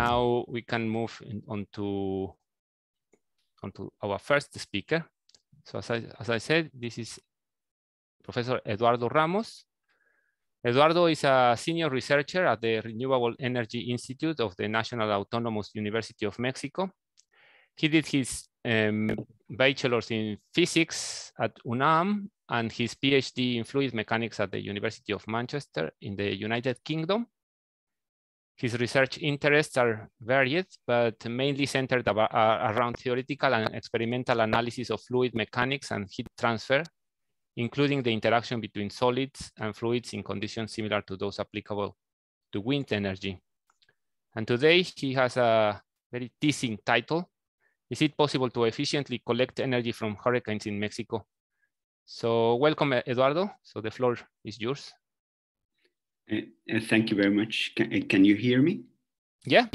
now we can move in, onto, onto our first speaker. So as I, as I said, this is Professor Eduardo Ramos. Eduardo is a senior researcher at the Renewable Energy Institute of the National Autonomous University of Mexico. He did his um, bachelor's in physics at UNAM and his PhD in fluid mechanics at the University of Manchester in the United Kingdom. His research interests are varied, but mainly centered about, uh, around theoretical and experimental analysis of fluid mechanics and heat transfer, including the interaction between solids and fluids in conditions similar to those applicable to wind energy. And today he has a very teasing title. Is it possible to efficiently collect energy from hurricanes in Mexico? So welcome, Eduardo. So the floor is yours. Uh, uh, thank you very much. Can, uh, can, you hear me? Yeah.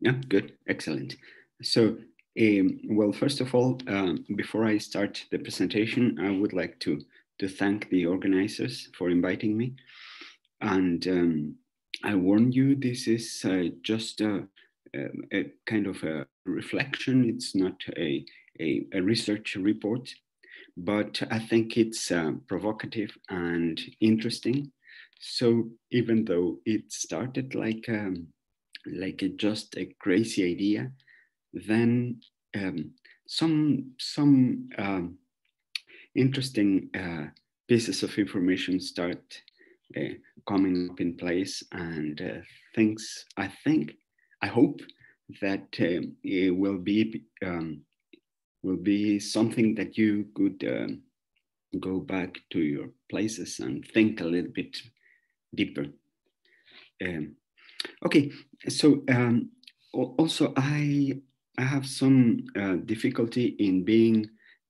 Yeah, good, excellent. So, um, well, first of all, um, before I start the presentation, I would like to, to thank the organizers for inviting me. And um, I warn you, this is uh, just a, a, a, kind of a reflection. It's not a, a, a research report, but I think it's uh, provocative and interesting so even though it started like um, like a, just a crazy idea, then um, some some um, interesting uh, pieces of information start uh, coming up in place, and uh, things I think I hope that um, it will be um, will be something that you could um, go back to your places and think a little bit deeper. Um, okay, so um, also I, I have some uh, difficulty in being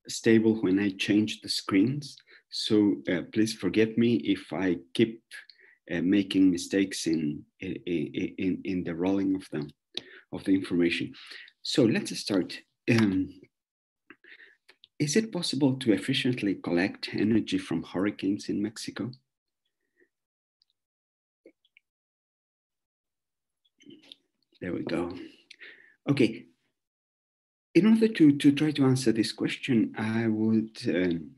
stable when I change the screens. So uh, please forgive me if I keep uh, making mistakes in, in, in, in, the rolling of the, of the information. So let's start. Um, is it possible to efficiently collect energy from hurricanes in Mexico? There we go. Okay. In order to, to try to answer this question, I would um,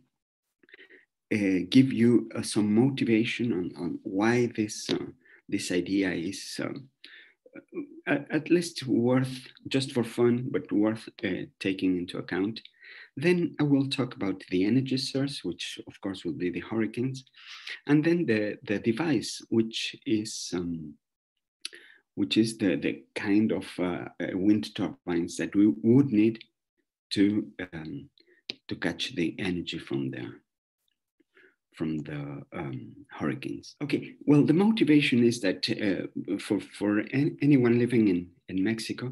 uh, give you uh, some motivation on, on why this, uh, this idea is um, at, at, least worth, just for fun, but worth uh, taking into account. Then I will talk about the energy source, which of course will be the hurricanes, and then the, the device, which is um, which is the, the kind of uh, wind turbines that we would need to, um, to catch the energy from the, from the um, hurricanes. Okay, well, the motivation is that uh, for, for anyone living in, in Mexico,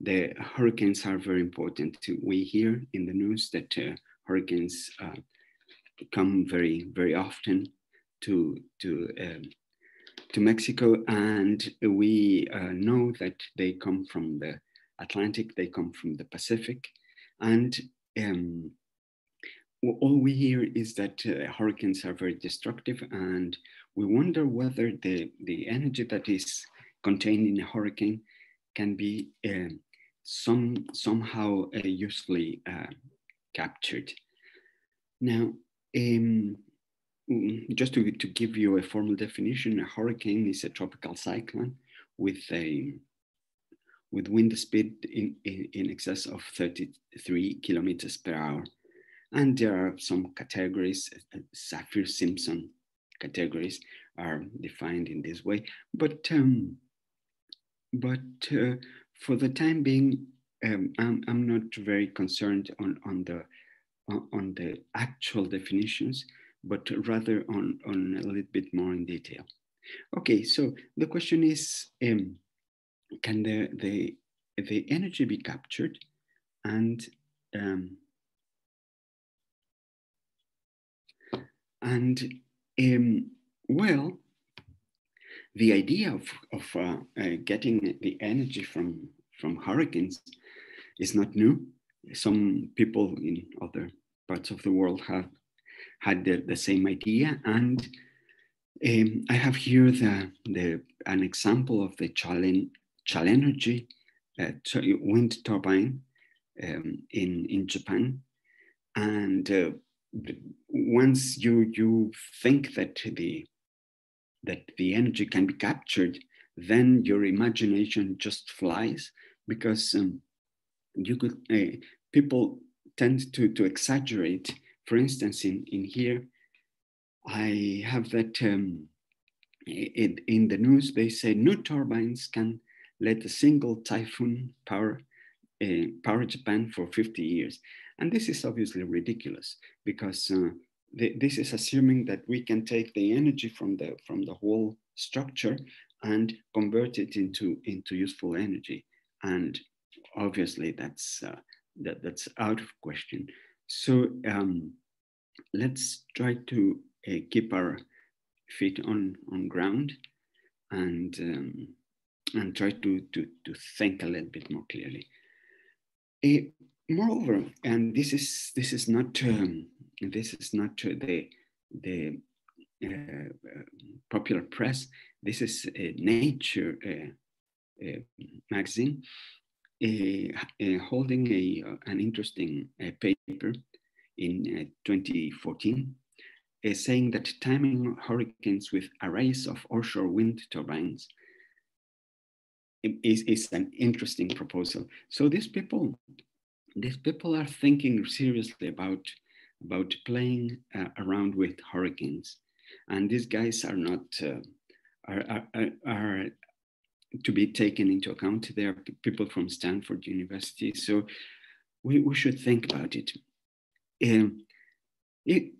the hurricanes are very important. We hear in the news that uh, hurricanes uh, come very, very often to, to um, to Mexico, and we uh, know that they come from the Atlantic, they come from the Pacific, and um, all we hear is that uh, hurricanes are very destructive, and we wonder whether the, the energy that is contained in a hurricane can be uh, some, somehow uh, usefully uh, captured. Now, um, just to, to give you a formal definition, a hurricane is a tropical cyclone with a with wind speed in, in, in excess of 33 kilometers per hour. And there are some categories, uh, Saffir-Simpson categories are defined in this way. But, um, but uh, for the time being, um, I'm, I'm not very concerned on, on, the, on the actual definitions but rather on, on a little bit more in detail. Okay, so the question is, um, can the, the, the energy be captured and um, and um, well, the idea of, of uh, uh, getting the energy from, from hurricanes is not new. Some people in other parts of the world have had the, the same idea. And um, I have here the, the, an example of the Chalin, Challenergy uh, wind turbine um, in, in Japan. And uh, once you, you think that the, that the energy can be captured, then your imagination just flies because um, you could, uh, people tend to, to exaggerate. For instance, in, in here, I have that um, in, in the news, they say new turbines can let a single typhoon power, uh, power Japan for 50 years. And this is obviously ridiculous because uh, th this is assuming that we can take the energy from the, from the whole structure and convert it into, into useful energy. And obviously that's, uh, that, that's out of question. So um, let's try to uh, keep our feet on, on ground and, um, and try to, to, to think a little bit more clearly. Uh, moreover, and this is, this is not, um, this is not the, the uh, popular press, this is a Nature uh, uh, magazine holding a, an interesting paper in 2014 is saying that taming hurricanes with arrays of offshore wind turbines is, is an interesting proposal. So these people, these people are thinking seriously about, about playing uh, around with hurricanes. And these guys are not, uh, are, are, are, to be taken into account. There are people from Stanford University. So we, we should think about it. Um, it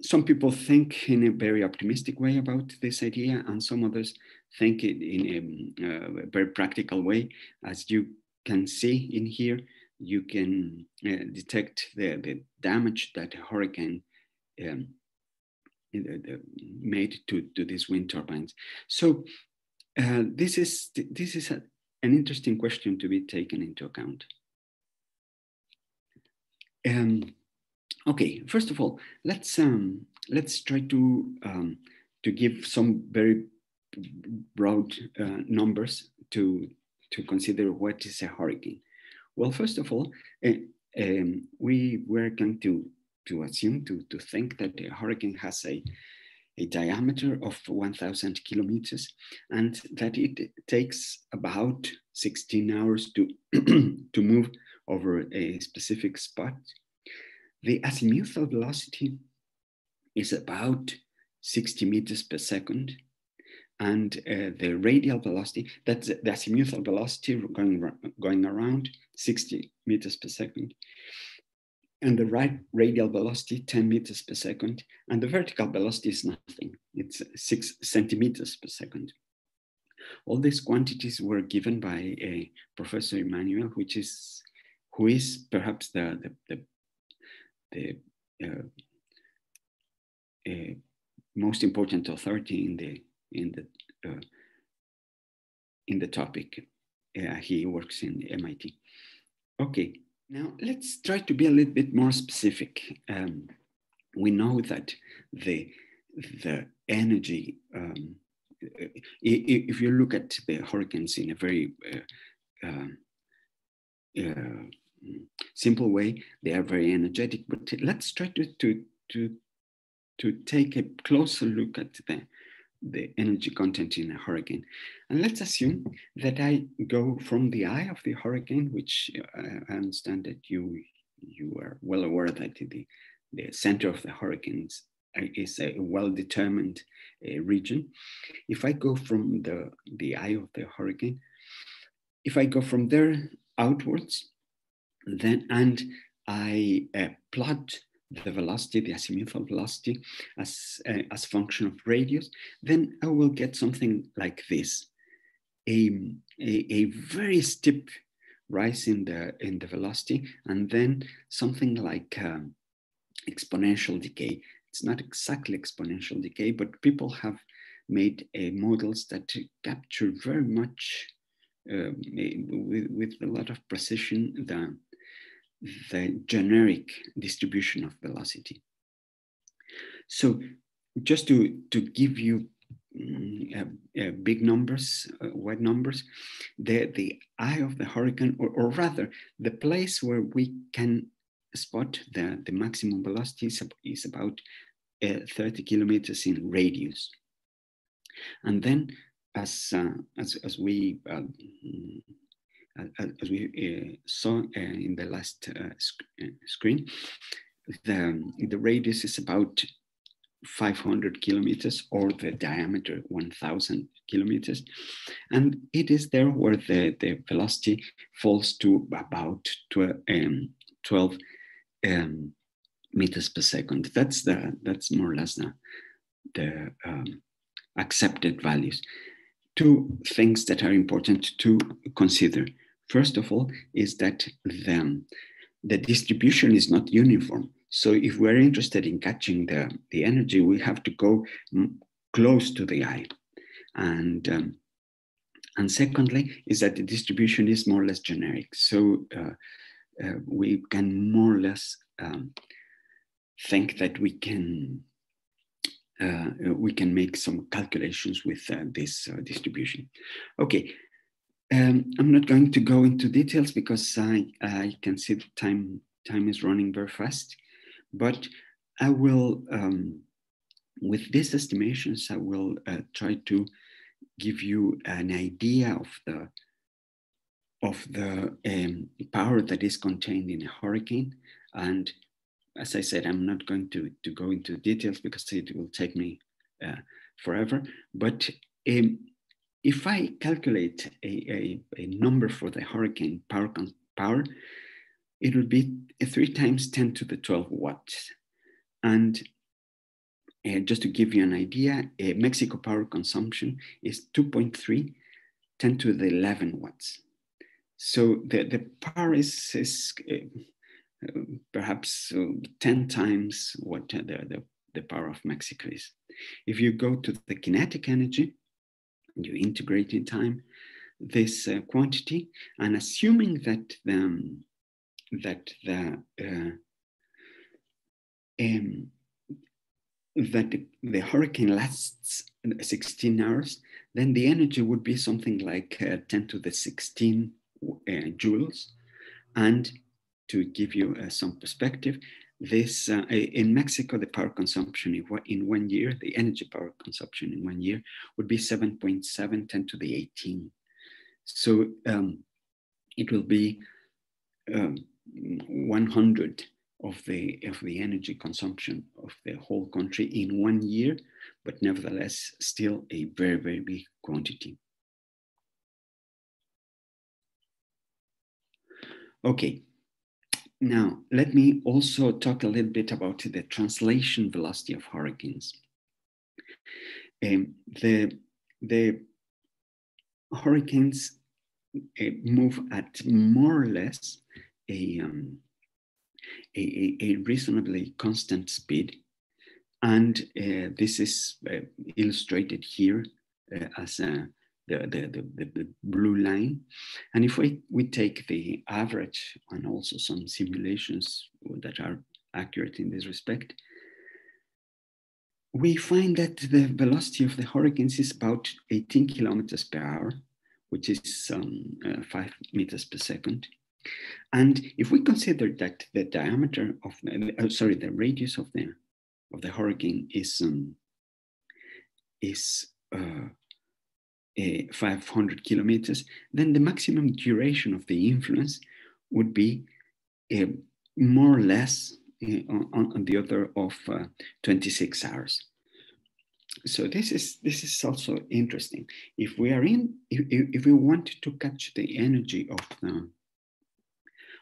some people think in a very optimistic way about this idea, and some others think it in a, uh, very practical way. As you can see in here, you can uh, detect the, the damage that a hurricane um, made to, to these wind turbines. So uh, this is, this is a, an interesting question to be taken into account. Um, Okay, first of all, let's um, let's try to um, to give some very broad uh, numbers to to consider what is a hurricane. Well, first of all, uh, um, we were going to to assume to to think that a hurricane has a a diameter of 1,000 kilometers, and that it takes about 16 hours to to move over a specific spot the azimuthal velocity is about 60 meters per second. And uh, the radial velocity, that's the azimuthal velocity going, going around 60 meters per second. And the right radial velocity, 10 meters per second. And the vertical velocity is nothing, it's six centimeters per second. All these quantities were given by a Professor Emanuel, which is, who is perhaps the, the, the the uh, uh, most important authority in the in the uh, in the topic. he works in MIT. Okay, now let's try to be a little bit more specific. Um, we know that the the energy. Um, if you look at the hurricanes in a very uh, um, uh, simple way. They are very energetic, but let's try to, to, to, to take a closer look at the, the energy content in a hurricane. And let's assume that I go from the eye of the hurricane, which uh, I understand that you, you are well aware that the, the center of the hurricanes is a well-determined uh, region. If I go from the, the eye of the hurricane, if I go from there outwards, then and I uh, plot the velocity, the azimuthal velocity as, uh, as function of radius, then I will get something like this, a, a, a, very steep rise in the, in the velocity, and then something like um, exponential decay. It's not exactly exponential decay, but people have made uh, models that capture very much uh, with, with a lot of precision the, the generic distribution of velocity. So just to, to give you mm, uh, uh, big numbers, uh, wide numbers, the, the eye of the hurricane, or, or rather, the place where we can spot the, the maximum velocity is, is about uh, 30 kilometers in radius. And then, as, uh, as, as we uh, as we uh, saw uh, in the last uh, sc screen, the, the radius is about 500 kilometers or the diameter 1000 kilometers. And it is there where the, the velocity falls to about 12, um, 12 um, meters per second. That's the that's more or less the, the um, accepted values. Two things that are important to consider. First of all, is that the, the distribution is not uniform. So if we're interested in catching the, the energy, we have to go close to the eye. And, um, and secondly, is that the distribution is more or less generic. So uh, uh, we can more or less um, think that we can uh, we can make some calculations with uh, this uh, distribution. Okay, um, I'm not going to go into details because I, I can see the time time is running very fast. But I will, um, with these estimations, I will uh, try to give you an idea of the of the um, power that is contained in a hurricane. And as I said, I'm not going to, to go into details because it will take me uh, forever. But um, if I calculate a, a, a, number for the hurricane power, power it will be three times 10 to the 12 watts. And uh, just to give you an idea, uh, Mexico power consumption is 2.3, 10 to the 11 watts. So the, the power is, is uh, perhaps uh, 10 times what the, the, the power of Mexico is. If you go to the kinetic energy, you integrate in time this uh, quantity, and assuming that the, um, that the uh, um, that the hurricane lasts 16 hours, then the energy would be something like uh, 10 to the 16 uh, joules. And to give you uh, some perspective, this uh, in Mexico, the power consumption in, in one year, the energy power consumption in one year would be 7.7, 10 to the 18. So um, it will be um, 100 of the of the energy consumption of the whole country in one year, but nevertheless still a very very big quantity. Okay, now let me also talk a little bit about the translation velocity of hurricanes. Um, the the hurricanes uh, move at more or less a, um, a, a, reasonably constant speed. And uh, this is uh, illustrated here uh, as uh, the, the, the, the, blue line. And if we, we take the average and also some simulations that are accurate in this respect, we find that the velocity of the hurricanes is about 18 kilometers per hour, which is um, uh, five meters per second. And if we consider that the diameter of, uh, sorry, the radius of the of the hurricane is um, is uh, uh, 500 kilometers, then the maximum duration of the influence would be uh, more or less uh, on, on, the order of uh, 26 hours. So this is this is also interesting. If we are in, if, if we want to catch the energy of the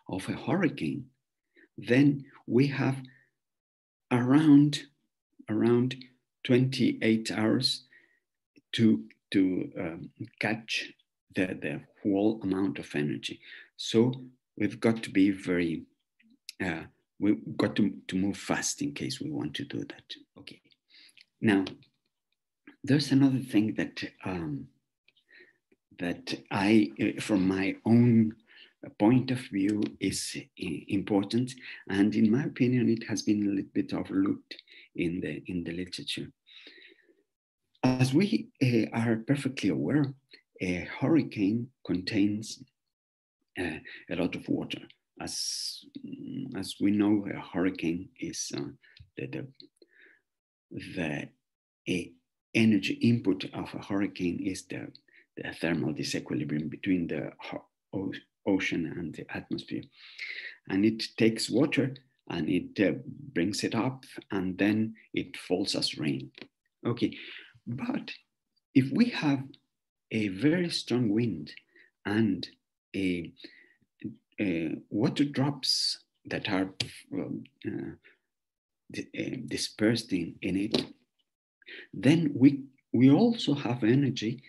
of a hurricane, then we have around around 28 hours to to um, catch the, the whole amount of energy. So we've got to be very, uh, we've got to, to move fast in case we want to do that. Okay. Now, there's another thing that um, that I, uh, from my own point of view is important. And in my opinion, it has been a little bit overlooked in the, in the literature. As we uh, are perfectly aware, a hurricane contains uh, a lot of water. As, as we know, a hurricane is uh, the, the, the energy input of a hurricane is the, the thermal disequilibrium between the ocean and the atmosphere. And it takes water and it uh, brings it up and then it falls as rain. Okay, but if we have a very strong wind and a, a water drops that are um, uh, uh, dispersed in, in it, then we, we also have energy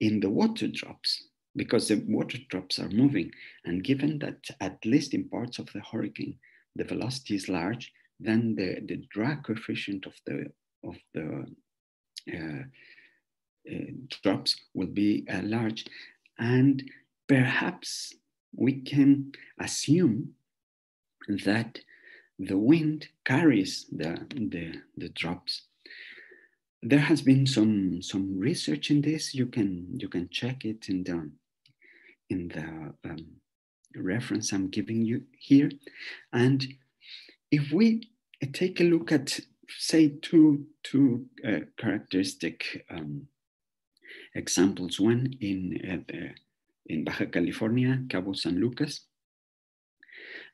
in the water drops because the water drops are moving. And given that, at least in parts of the hurricane, the velocity is large, then the, the drag coefficient of the, of the drops will be uh, large. And perhaps we can assume that the wind carries the, the, the drops there has been some some research in this. You can you can check it in the in the um, reference I'm giving you here. And if we take a look at say two two uh, characteristic um, examples, one in uh, the, in Baja California, Cabo San Lucas,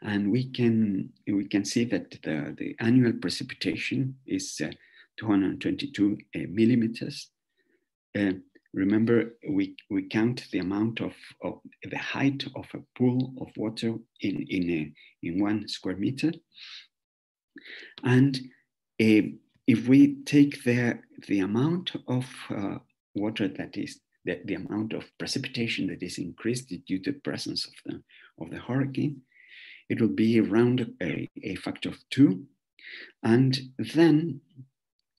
and we can we can see that the, the annual precipitation is uh, 222 uh, millimeters. Uh, remember, we, we count the amount of, of, the height of a pool of water in, in, a, in one square meter. And if we take the, the amount of uh, water that is, the, the amount of precipitation that is increased due to the presence of the, of the hurricane, it will be around a, a factor of two. And then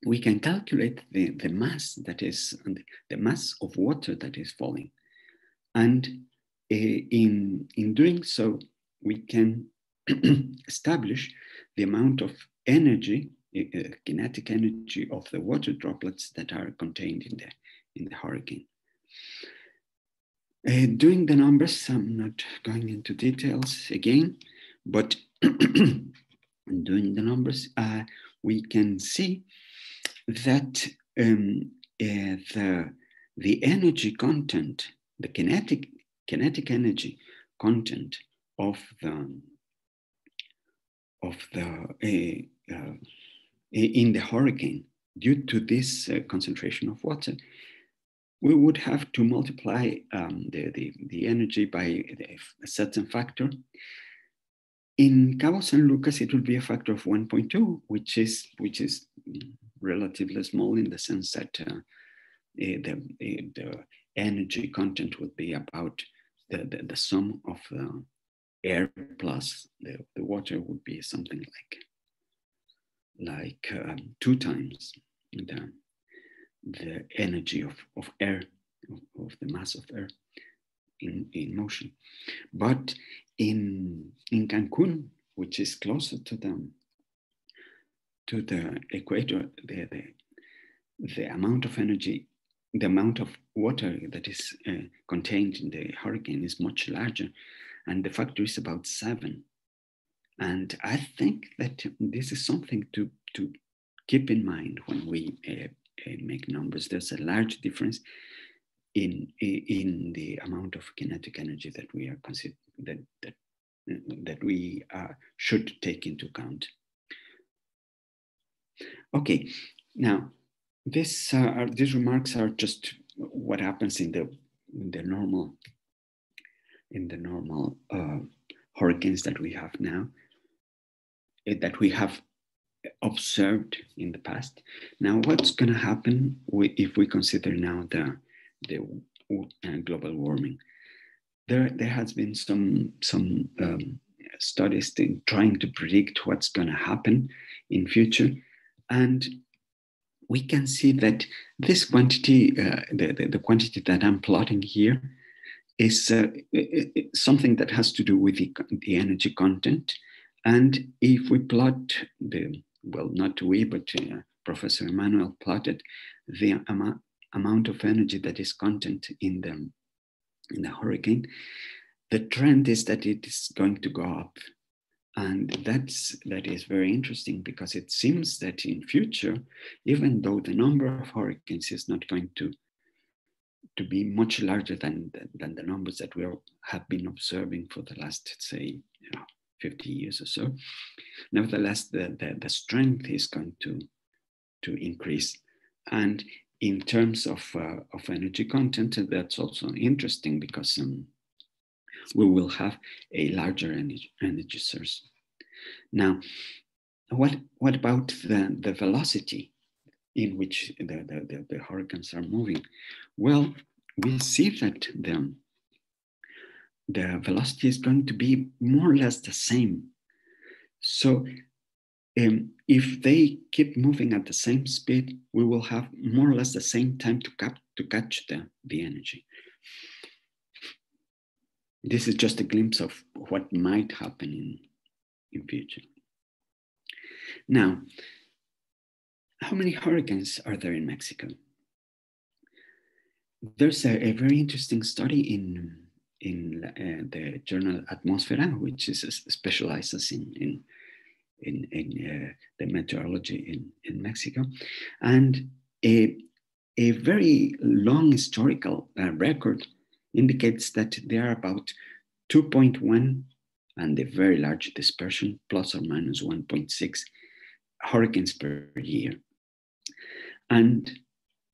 we can calculate the, the mass that is the mass of water that is falling. And uh, in, in doing so, we can establish the amount of energy, kinetic energy of the water droplets that are contained in the, in the hurricane. Uh, doing the numbers, I'm not going into details again, but doing the numbers, uh, we can see that um, uh, the, the energy content, the kinetic, kinetic energy content of the, of the uh, uh, in the hurricane due to this uh, concentration of water, we would have to multiply um, the, the, the energy by a certain factor. In Cabo San Lucas, it would be a factor of 1.2, which is, which is relatively small in the sense that uh, the, the energy content would be about the, the, the sum of the air plus the, the water would be something like like um, two times the, the energy of, of air, of, of, the mass of air in, in motion. But in, in Cancun, which is closer to them, to the equator, the, the, the amount of energy, the amount of water that is uh, contained in the hurricane is much larger, and the factor is about seven. And I think that this is something to, to keep in mind when we uh, uh, make numbers. There's a large difference in, in the amount of kinetic energy that we are consider that, that, that we uh, should take into account. Okay, now this uh, these remarks are just what happens in the in the normal in the normal uh, hurricanes that we have now that we have observed in the past. Now, what's going to happen if we consider now the the uh, global warming? There, there has been some some um, studies trying to predict what's going to happen in future and we can see that this quantity, uh, the, the, the, quantity that I'm plotting here, is uh, something that has to do with the, the energy content. And if we plot the, well, not we, but uh, Professor Emanuel plotted the amount, amount of energy that is content in the, in the hurricane, the trend is that it is going to go up. And that's, that is very interesting because it seems that in future, even though the number of hurricanes is not going to, to be much larger than, than the numbers that we have been observing for the last, say, you know, 50 years or so, nevertheless, the, the, the strength is going to, to increase. And in terms of, uh, of energy content, that's also interesting because um, we will have a larger energy, energy source. Now, what, what about the, the velocity in which the, the, the, the hurricanes are moving? Well, we see that the, the velocity is going to be more or less the same. So um, if they keep moving at the same speed, we will have more or less the same time to, cap- to catch the, the energy. This is just a glimpse of what might happen in, in future. Now, how many hurricanes are there in Mexico? There's a, a very interesting study in, in uh, the journal Atmosfera, which is, specializes in, in in, in uh, the meteorology in, in Mexico. And a, a very long historical uh, record indicates that there are about 2.1 and a very large dispersion, plus or minus 1.6 hurricanes per year. And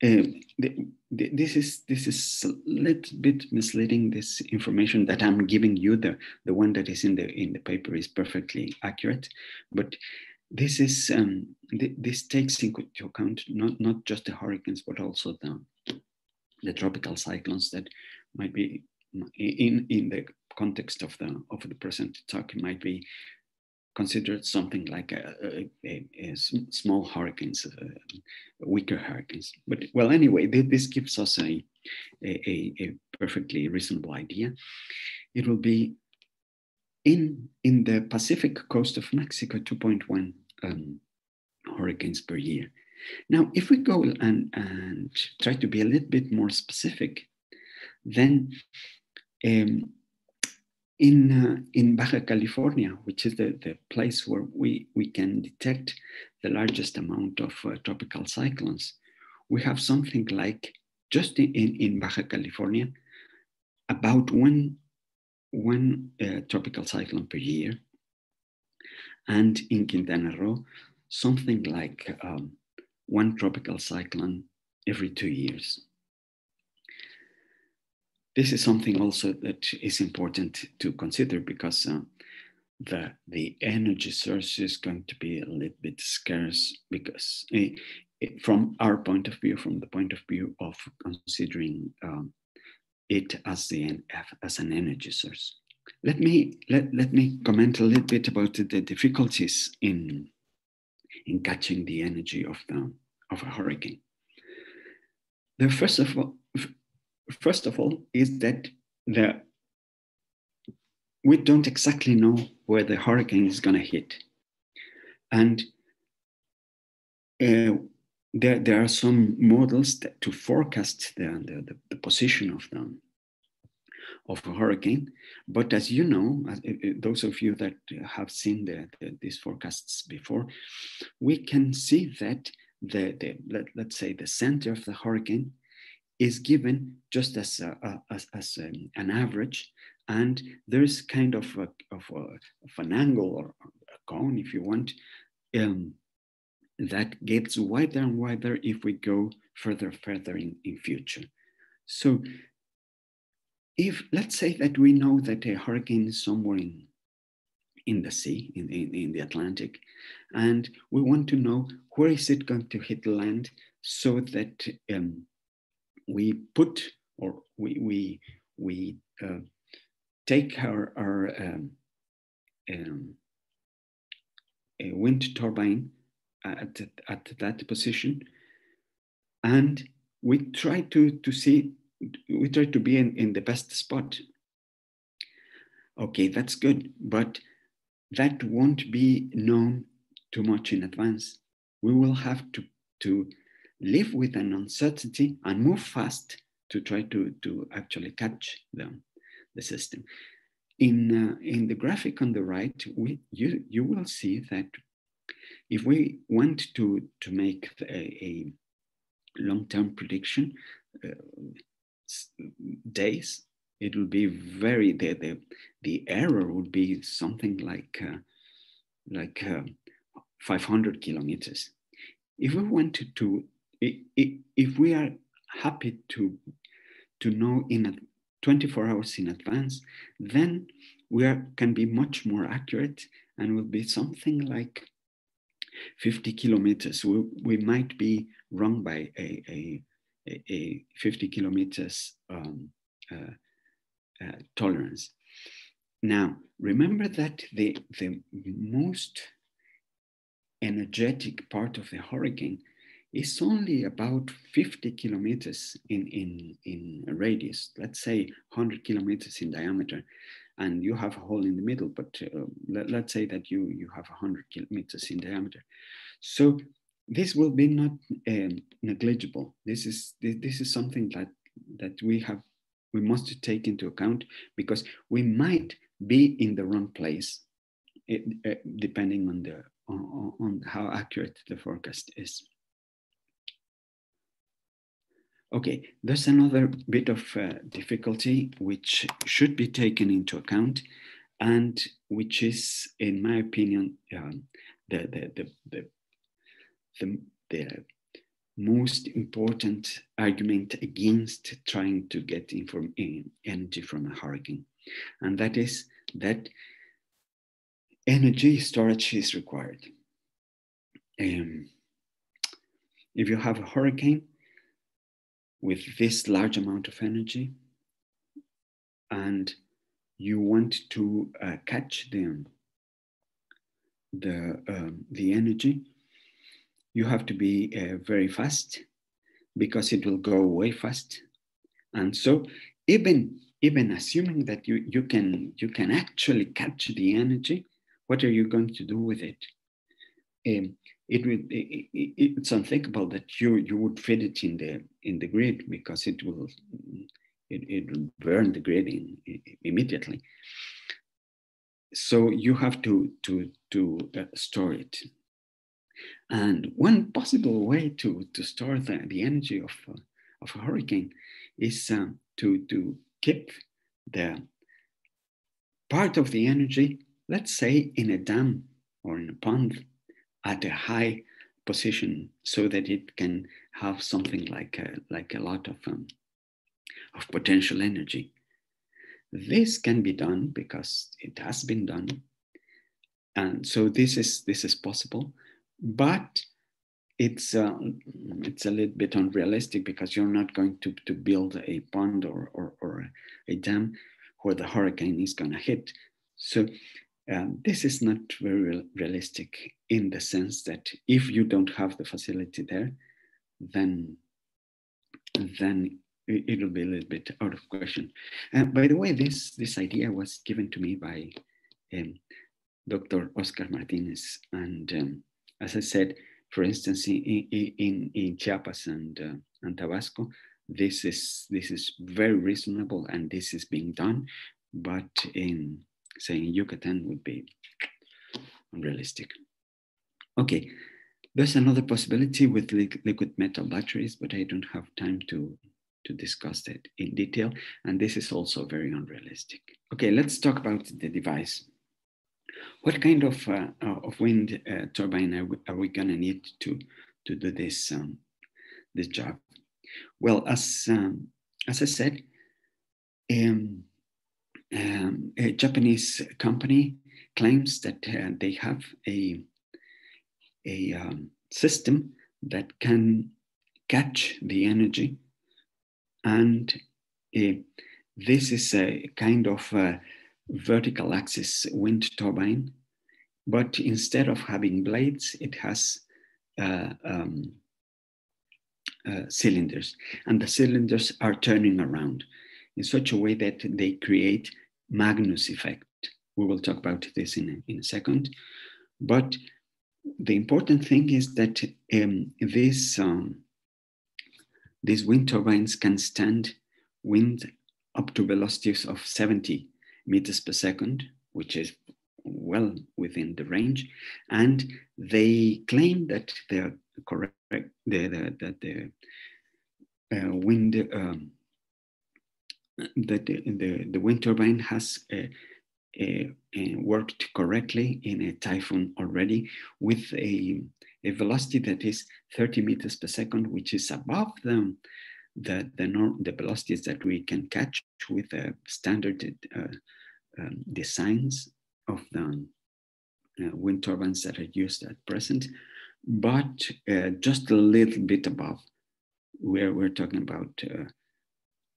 the, this is this is a little bit misleading. This information that I'm giving you, the the one that is in the in the paper, is perfectly accurate, but this is um, th this takes into account not not just the hurricanes, but also the the tropical cyclones that might be in in the context of the of the present talk might be considered something like a, a, a, a small hurricanes, uh, weaker hurricanes. But well, anyway, this gives us a, a, perfectly reasonable idea. It will be in, in the Pacific coast of Mexico, 2.1 um, hurricanes per year. Now, if we go and, and try to be a little bit more specific, then um, in, uh, in Baja California, which is the, the place where we, we can detect the largest amount of uh, tropical cyclones, we have something like, just in, in Baja California, about one, one uh, tropical cyclone per year. And in Quintana Roo, something like um, one tropical cyclone every two years this is something also that is important to consider because uh, the the energy source is going to be a little bit scarce because it, eh, it, from our point of view, from the point of view of considering um, it as the as an energy source. Let me let, let me comment a little bit about the difficulties in in catching the energy of the of a hurricane. The first of all, first of all, is that we don't exactly know where the hurricane is going to hit. And uh, there, there are some models that, to forecast the, the, the, position of the, of a hurricane. But as you know, as, uh, those of you that have seen the, the, these forecasts before, we can see that the, the let, let's say the center of the hurricane is given just as, a, a, as, as an, an, average. And there's kind of, a, of, of, an angle or a cone, if you want, um, that gets wider and wider if we go further, further in, in future. So if, let's say that we know that a hurricane is somewhere in, in the sea, in, in, in the Atlantic, and we want to know where is it going to hit land so that um, we put or we we we uh, take our our um, um, wind turbine at at that position, and we try to to see we try to be in, in the best spot. Okay, that's good, but that won't be known too much in advance. We will have to to live with an uncertainty and move fast to try to, to actually catch the, the system. In, uh, in the graphic on the right, we, you, you will see that if we want to, to make a, a long-term prediction, uh, days, it will be very, the, the, the error would be something like, uh, like uh, 500 kilometers. If we wanted to, if we are happy to, to know in a 24 hours in advance, then we are, can be much more accurate and will be something like 50 kilometers. We, we might be wrong by a, a, a 50 kilometers um, uh, uh, tolerance. Now, remember that the, the most energetic part of the hurricane is only about 50 kilometers in, in, in radius, let's say 100 kilometers in diameter, and you have a hole in the middle, but uh, let, us say that you, you have 100 kilometers in diameter. So this will be not um, negligible. This is, this is something that, that we have, we must take into account because we might be in the wrong place it, uh, depending on the on, on how accurate the forecast is. Okay, there's another bit of uh, difficulty which should be taken into account and which is, in my opinion, um, the, the, the, the, the, the most important argument against trying to get inform- energy from a hurricane. And that is that energy storage is required. Um, if you have a hurricane with this large amount of energy and you want to uh, catch them, the, um, the energy, you have to be uh, very fast because it will go away fast. And so even, even assuming that you, you, can, you can actually catch the energy, what are you going to do with it? Um, it would it, it, it's unthinkable that you you would fit it in the in the grid because it will it, it will burn the grid in, immediately. So you have to to to uh, store it. And one possible way to to store the, the energy of uh, of a hurricane is um, to to keep the part of the energy let's say in a dam or in a pond at a high position so that it can have something like a, like a lot of, um, of potential energy. This can be done because it has been done. And so this is, this is possible, but it's, uh, it's a little bit unrealistic because you're not going to, to build a pond or, or, or a dam where the hurricane is going to hit. So um, this is not very realistic in the sense that if you don't have the facility there, then then it'll be a little bit out of question. And by the way, this this idea was given to me by um, Dr. Oscar Martinez, and um, as I said, for instance, in in, in Chiapas and uh, and Tabasco, this is this is very reasonable, and this is being done. But in saying Yucatan would be unrealistic. Okay, there's another possibility with li liquid metal batteries, but I don't have time to, to discuss that in detail. And this is also very unrealistic. Okay, let's talk about the device. What kind of, uh, of wind uh, turbine are we, are we, gonna need to, to do this, um, this job? Well, as, um, as I said, um, um, a Japanese company claims that uh, they have a, a um, system that can catch the energy. And uh, this is a kind of a vertical axis wind turbine, but instead of having blades, it has uh, um, uh, cylinders, and the cylinders are turning around in such a way that they create Magnus effect. We will talk about this in a, in a second. But the important thing is that um, this, um, these wind turbines can stand wind up to velocities of 70 meters per second, which is well within the range. And they claim that they are correct, the, the, that the uh, wind um, that the, the, the, wind turbine has uh, uh, worked correctly in a typhoon already with a, a, velocity that is 30 meters per second, which is above the, the, the, norm, the velocities that we can catch with the standard uh, um, designs of the uh, wind turbines that are used at present, but uh, just a little bit above where we're talking about uh,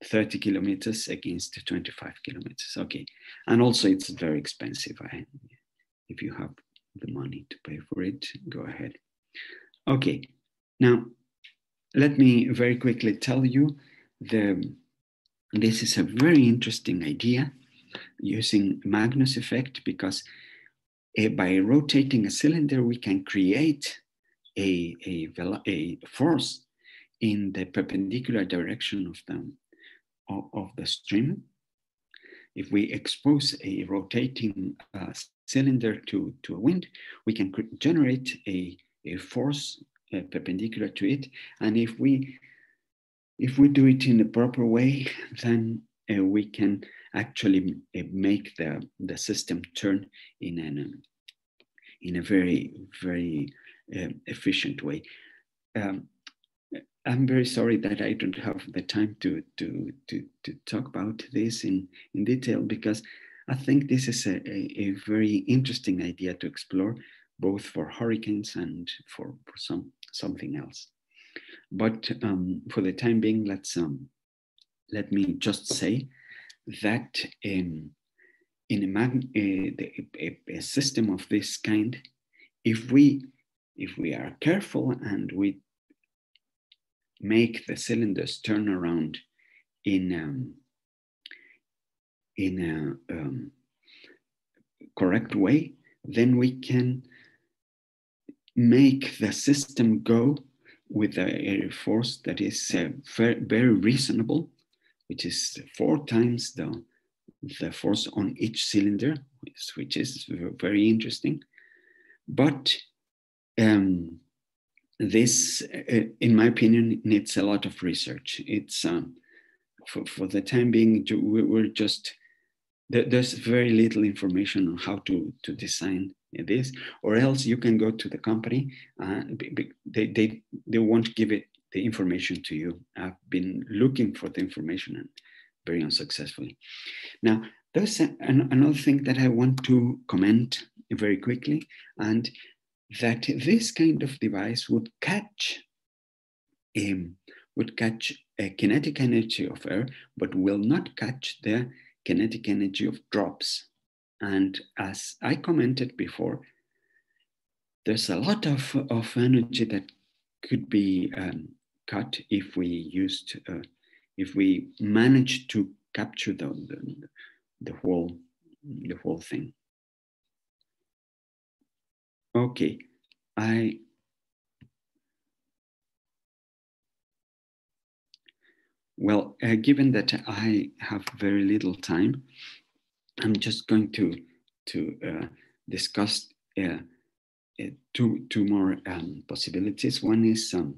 30 kilometers against 25 kilometers. Okay. And also it's very expensive. I, if you have the money to pay for it, go ahead. Okay. Now, let me very quickly tell you the, this is a very interesting idea using Magnus effect because uh, by rotating a cylinder, we can create a, a, a force in the perpendicular direction of the, of, of the stream. If we expose a rotating uh, cylinder to, to a wind, we can generate a, a force uh, perpendicular to it. And if we, if we do it in the proper way, then uh, we can actually uh, make the, the system turn in, an, in a very, very uh, efficient way. Um, I'm very sorry that I don't have the time to, to, to, to talk about this in, in detail because I think this is a, a, a very interesting idea to explore, both for hurricanes and for, for some, something else. But um, for the time being, let's um, let me just say that um, in a, mag- a, a, system of this kind, if we if we are careful and we make the cylinders turn around in um, in a um, correct way, then we can make the system go with a, force that is uh, very, very reasonable, which is four times the, the force on each cylinder, which is very interesting. But um, this, uh, in my opinion, needs a lot of research. It's um, for, for the time being, we're just there's very little information on how to, to design this, or else you can go to the company. Uh, they, they, they won't give it the information to you. I've been looking for the information and very unsuccessfully. Now, there's a, an, another thing that I want to comment very quickly, and that this kind of device would catch um, would catch a kinetic energy of air, but will not catch the kinetic energy of drops. And as I commented before, there's a lot of, of energy that could be um, cut if we used, uh, if we managed to capture the, the, the whole, the whole thing. Okay, I well, uh, given that I have very little time, I'm just going to to uh, discuss uh, uh two two more um, possibilities. One is um,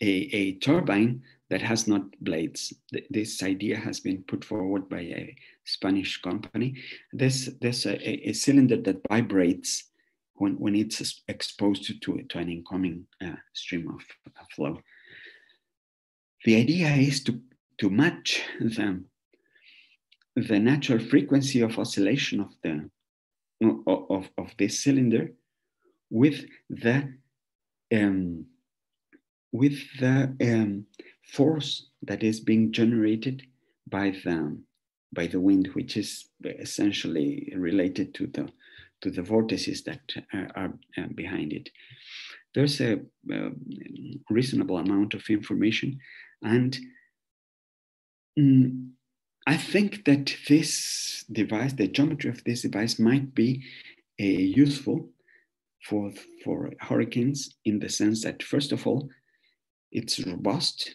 a, a turbine that has not blades. This idea has been put forward by a Spanish company. This there's a, a cylinder that vibrates when, when it's exposed to, to an incoming uh, stream of, of flow. The idea is to, to match the, the natural frequency of oscillation of, the, of, of this cylinder with the um, with the um, force that is being generated by the by the wind, which is essentially related to the to the vortices that are, are uh, behind it. There's a, a, reasonable amount of information, and mm, I think that this device, the geometry of this device, might be uh, useful for, for hurricanes in the sense that, first of all, it's robust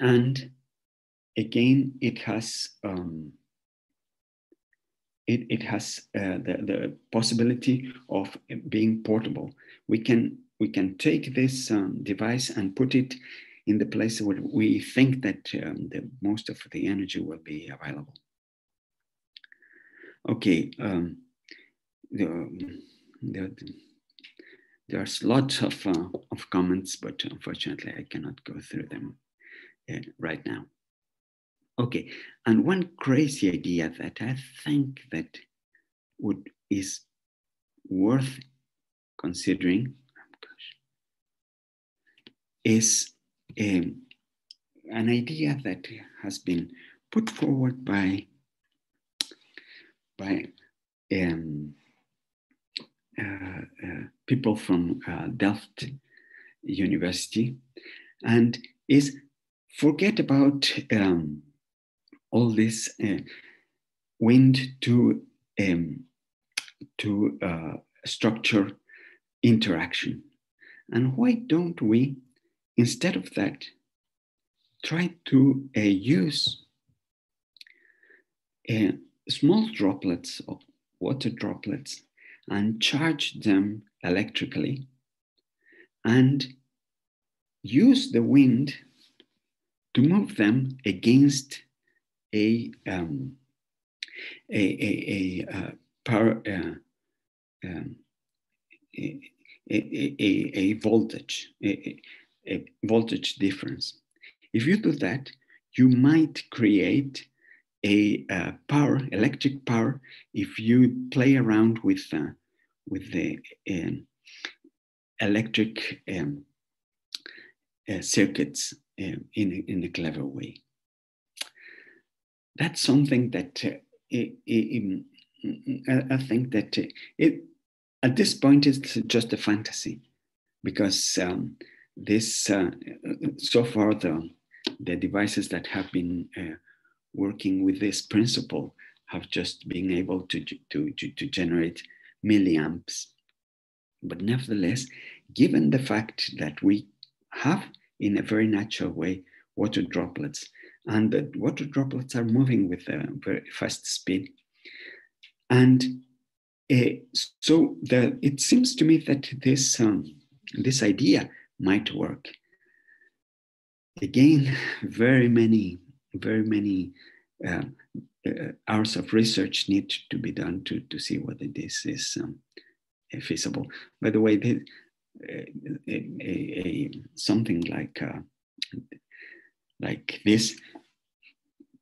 and again, it has um, it, it has uh, the, the possibility of being portable. We can we can take this um, device and put it in the place where we think that um, the most of the energy will be available. Okay, um, the, the, there's lots of, uh, of comments, but unfortunately I cannot go through them right now. Okay, and one crazy idea that I think that would is worth considering is um, an idea that has been put forward by by um, uh, uh, people from uh, Delft University, and is forget about um, all this uh, wind to um, to uh, structure interaction, and why don't we, instead of that, try to uh, use small droplets of water droplets and charge them electrically and use the wind to move them against a, um, a, a, a uh, power, uh, um, a, a, a, voltage, a, a voltage difference. If you do that, you might create a uh, power, electric power, if you play around with, uh, with the um, electric um, uh, circuits um, in, a, in a clever way. That's something that uh, it, it, I think that uh, it, at this point it's just a fantasy because um, this uh, so far the the devices that have been working with this principle have just been able to, to, to, to generate milliamps. But nevertheless, given the fact that we have in a very natural way water droplets, and the water droplets are moving with a very fast speed. And uh, so the, it seems to me that this, um, this idea might work. Again, very many very many uh, uh, hours of research need to be done to, to see whether this is um, feasible. By the way, uh, a, a, something like uh, like this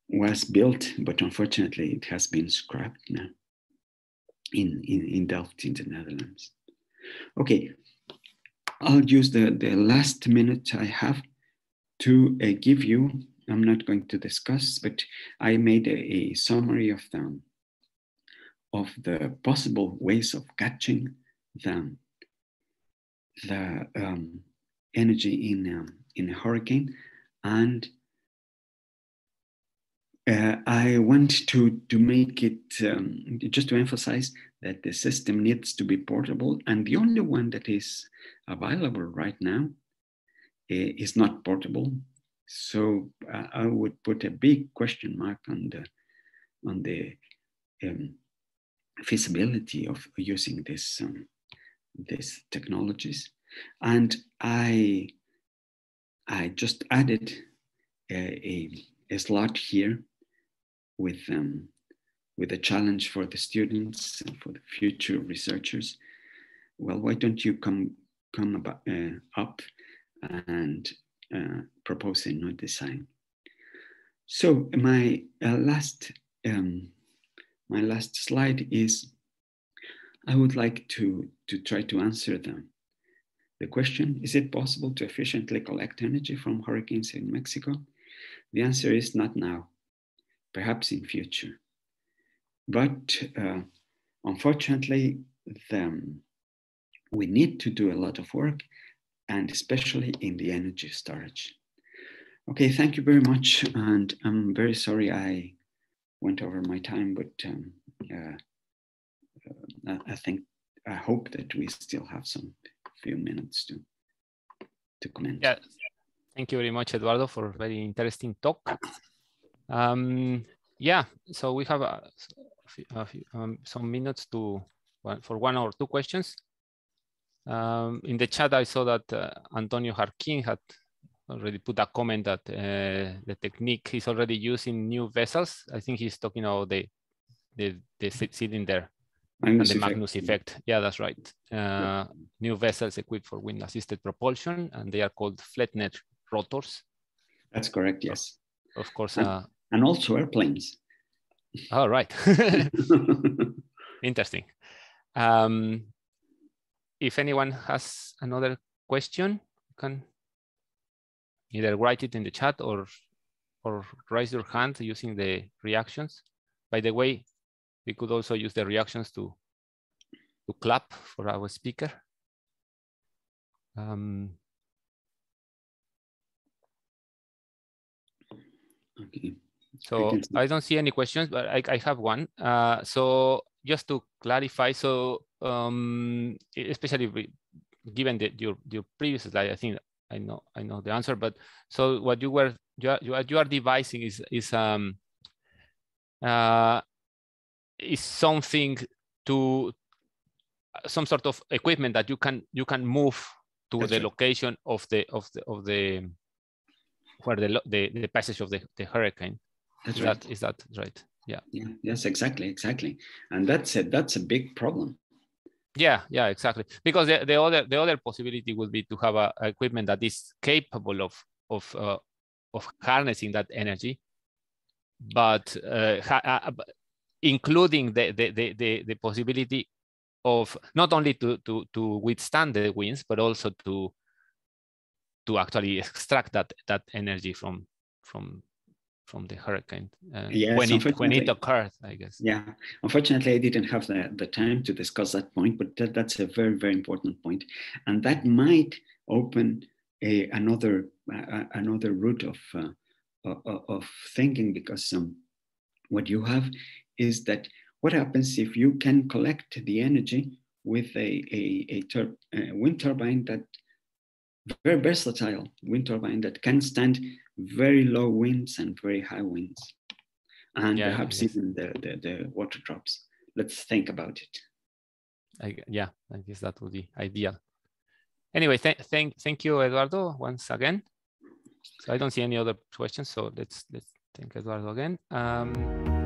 was built, but unfortunately it has been scrapped now in, in, in Delft in the Netherlands. Okay, I'll use the, the last minute I have to uh, give you I'm not going to discuss, but I made a, a summary of them, of the possible ways of catching the, the um, energy in, um, in a hurricane. And uh, I want to, to make it, um, just to emphasize that the system needs to be portable. And the only one that is available right now uh, is not portable. So uh, I would put a big question mark on the on the um, feasibility of using this um, these technologies, and I I just added a, a, a slot here with um, with a challenge for the students and for the future researchers. Well, why don't you come come about, uh, up and uh, proposing new design. So my uh, last um, my last slide is I would like to, to try to answer them. The question, is it possible to efficiently collect energy from hurricanes in Mexico? The answer is not now, perhaps in future. But uh, unfortunately, we need to do a lot of work and especially in the energy storage. Okay, thank you very much. And I'm very sorry I went over my time, but um, uh, I think I hope that we still have some few minutes to to comment. Yeah, thank you very much, Eduardo, for very interesting talk. Um, yeah, so we have a, a few, um, some minutes to for one or two questions. Um, in the chat, I saw that uh, Antonio Harkin had already put a comment that uh, the technique is already used in new vessels. I think he's talking about the the, the sitting there Magnus and the effect. Magnus effect. Yeah, that's right. Uh, new vessels equipped for wind assisted propulsion, and they are called Flettner rotors. That's correct. Yes, Of course. And- Uh, and also airplanes. all right. Interesting. Um, if anyone has another question, you can either write it in the chat or or raise your hand using the reactions. By the way, we could also use the reactions to to clap for our speaker. Um, okay. So see. I don't see any questions, but I, I have one. Uh, so just to clarify, so um, especially given the, your your previous slide, I think I know I know the answer. But so what you were you are, you are, you are devising is is um uh is something to some sort of equipment that you can you can move to That's the right. location of the of the of the where the the, the passage of the, the hurricane. That's Is right. that is that right? Yeah. Yeah. Yes. Exactly. Exactly. And that's a that's a big problem. Yeah, yeah, exactly. Because the, the other the other possibility would be to have a, a equipment that is capable of of uh, of harnessing that energy, but uh, ha- uh, including the, the the the the possibility of not only to to to withstand the winds, but also to to actually extract that that energy from from from the hurricane uh, Yes, when it when it occurred, I guess. Yeah. Unfortunately, I didn't have the, the time to discuss that point, but that, that's a very, very important point. And that might open a, another uh, another route of, uh, of, of thinking because um, what you have is that what happens if you can collect the energy with a, a, a, tur- a wind turbine that very versatile wind turbine that can stand very low winds and very high winds and Yeah, perhaps yes. even the, the, the water drops. Let's think about it. I, yeah, I guess that would be ideal. Anyway, th thank thank you, Eduardo, once again. So I don't see any other questions, so let's let's thank Eduardo again. Um,